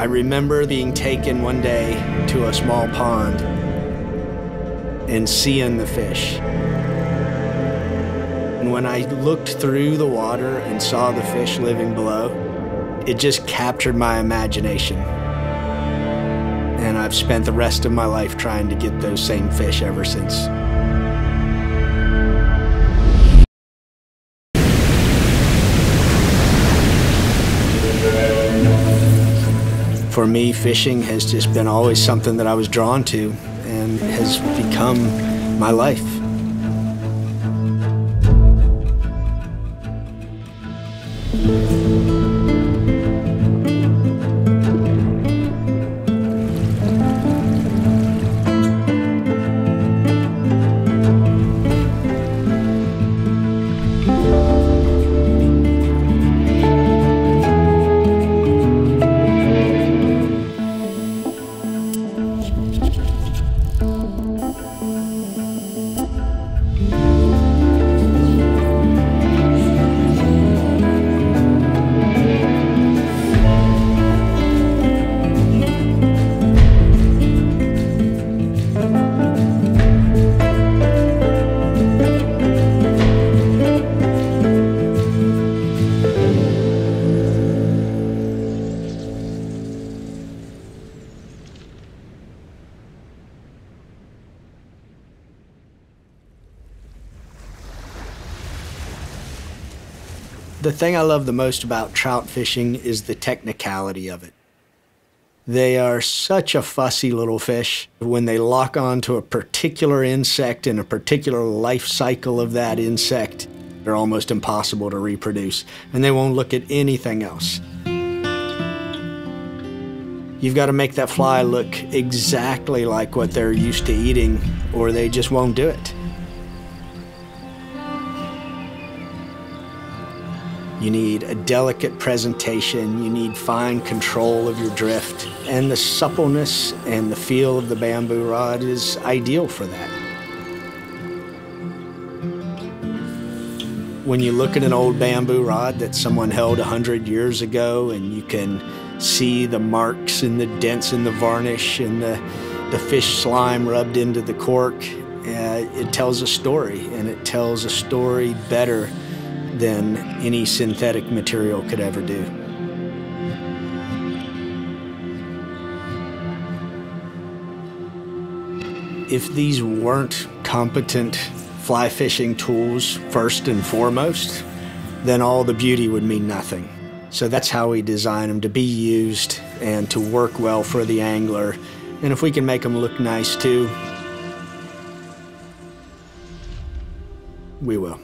I remember being taken one day to a small pond and seeing the fish. And when I looked through the water and saw the fish living below, it just captured my imagination. And I've spent the rest of my life trying to get those same fish ever since. For me, fishing has just been always something that I was drawn to and has become my life. The thing I love the most about trout fishing is the technicality of it. They are such a fussy little fish. When they lock onto a particular insect in a particular life cycle of that insect, they're almost impossible to reproduce, and they won't look at anything else. You've got to make that fly look exactly like what they're used to eating, or they just won't do it. You need a delicate presentation, you need fine control of your drift, and the suppleness and the feel of the bamboo rod is ideal for that. When you look at an old bamboo rod that someone held a hundred years ago and you can see the marks and the dents in the varnish and the, the fish slime rubbed into the cork, uh, it tells a story, and it tells a story better than any synthetic material could ever do. If these weren't competent fly fishing tools first and foremost, then all the beauty would mean nothing. So that's how we design them to be used and to work well for the angler. And if we can make them look nice too, we will.